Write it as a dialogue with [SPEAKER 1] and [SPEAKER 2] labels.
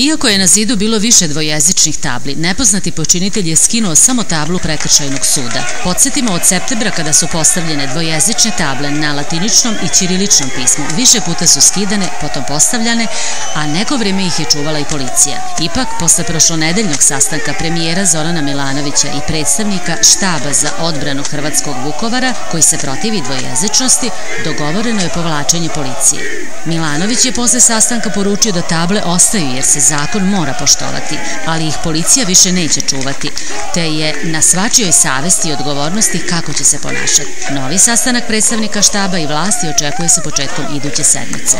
[SPEAKER 1] Iako je na zidu bilo više dvojezičnih tabli, nepoznati počinitelj je skinuo samo tablu prekršajnog suda. Podsjetimo od septembra kada su postavljene dvojezične table na latiničnom i ćiriličnom pismu. Više puta su skidane, potom postavljane, a neko vreme ih je čuvala i policija. Ipak, posle prošlonedeljnog sastanka premijera Zorana Milanovića i predstavnika štaba za odbranu Hrvatskog Vukovara, koji se protivi dvojezičnosti, dogovoreno je povlačenje policije. Milanović je posle sastanka poručio da table ostaju jer se zakon mora poštovati, ali ih policija više neće čuvati, te je na svačijoj savesti i odgovornosti kako će se ponašati. Novi sastanak predstavnika štaba i vlasti očekuje se početkom iduće sedmice.